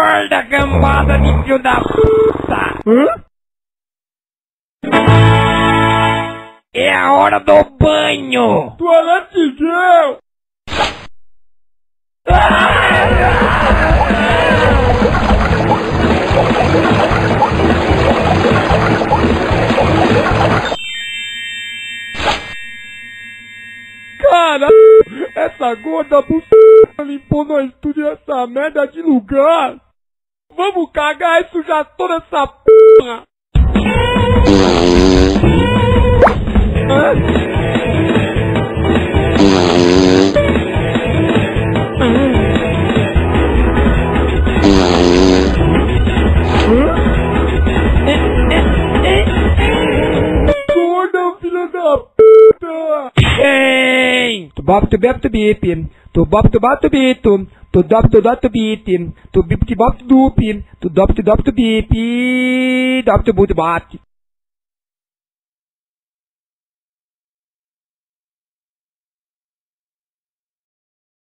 Acorda, cambada de filho da puta! Hã? É a hora do banho! Toalete gel! Caralho! Essa gorda buceta limpou nós tudo essa merda de lugar! Vamos cagar e sujar toda essa porra! Hã? Gorda, filha da puta! Quem? Tu to dop to dop to beatin, to bip to bop to dupin, to dop to dop to beepin, dop to boot bat.